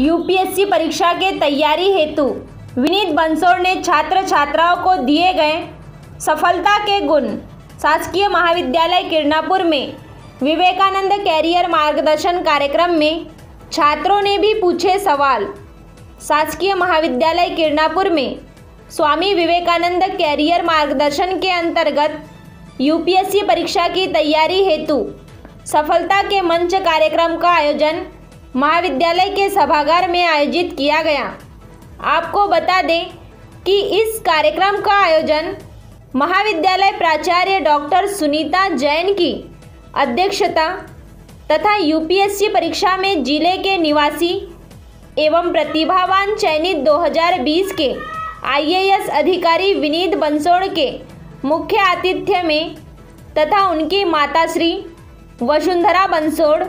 UPSC परीक्षा के तैयारी हेतु विनीत बंसोड़ ने छात्र छात्राओं को दिए गए सफलता के गुण शासकीय महाविद्यालय किरणापुर में विवेकानंद कैरियर मार्गदर्शन कार्यक्रम में छात्रों ने भी पूछे सवाल। शासकीय महाविद्यालय किरणापुर में स्वामी विवेकानंद कैरियर मार्गदर्शन के अंतर्गत यूपीएससी परीक्षा की तैयारी हेतु सफलता के मंच कार्यक्रम का आयोजन महाविद्यालय के सभागार में आयोजित किया गया। आपको बता दें कि इस कार्यक्रम का आयोजन महाविद्यालय प्राचार्य डॉक्टर सुनीता जैन की अध्यक्षता तथा यूपीएससी परीक्षा में ज़िले के निवासी एवं प्रतिभावान चयनित 2020 के आईएएस अधिकारी विनीत बंसोड़ के मुख्य आतिथ्य में तथा उनकी माताश्री वसुंधरा बंसोड़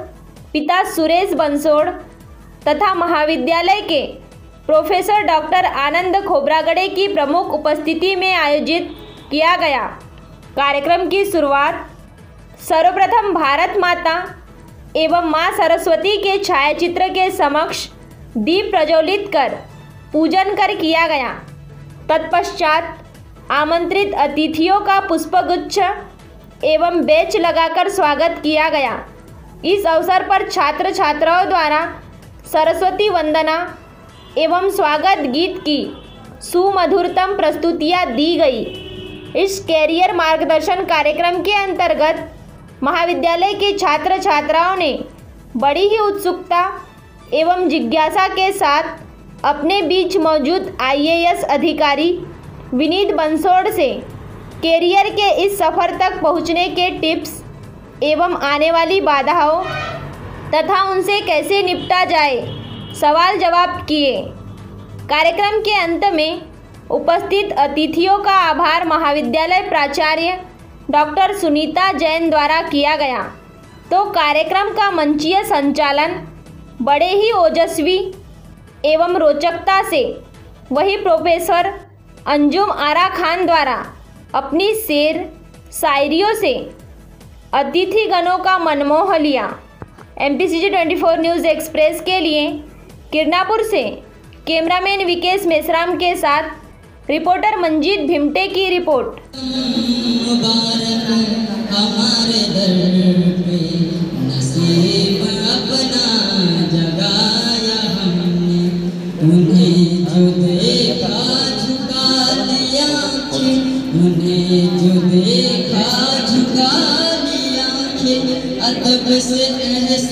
पिता सुरेश बंसोड़ तथा महाविद्यालय के प्रोफेसर डॉक्टर आनंद खोबरागड़े की प्रमुख उपस्थिति में आयोजित किया गया कार्यक्रम की शुरुआत सर्वप्रथम भारत माता एवं माँ सरस्वती के छायाचित्र के समक्ष दीप प्रज्वलित कर पूजन कर किया गया। तत्पश्चात आमंत्रित अतिथियों का पुष्पगुच्छ एवं बेच लगाकर स्वागत किया गया। इस अवसर पर छात्र छात्राओं द्वारा सरस्वती वंदना एवं स्वागत गीत की सुमधुरतम प्रस्तुतियाँ दी गई। इस कैरियर मार्गदर्शन कार्यक्रम के अंतर्गत महाविद्यालय के छात्र छात्राओं ने बड़ी ही उत्सुकता एवं जिज्ञासा के साथ अपने बीच मौजूद आईएएस अधिकारी विनीत बंसोड़ से कैरियर के इस सफ़र तक पहुँचने के टिप्स एवं आने वाली बाधाओं तथा उनसे कैसे निपटा जाए? सवाल जवाब किए। कार्यक्रम के अंत में उपस्थित अतिथियों का आभार महाविद्यालय प्राचार्य डॉक्टर सुनीता जैन द्वारा किया गया। तो कार्यक्रम का मंचीय संचालन बड़े ही ओजस्वी एवं रोचकता से वही प्रोफेसर अंजुम आरा खान द्वारा अपनी शेर शायरियों से अतिथिगणों का मनमोह लिया। M P C G twenty four news express के लिए किरनापुर से कैमरामैन विकेश मेसराम के साथ रिपोर्टर मंजीत भिमटे की रिपोर्ट। उन्हें जो देखा झुका at the blessed Ernest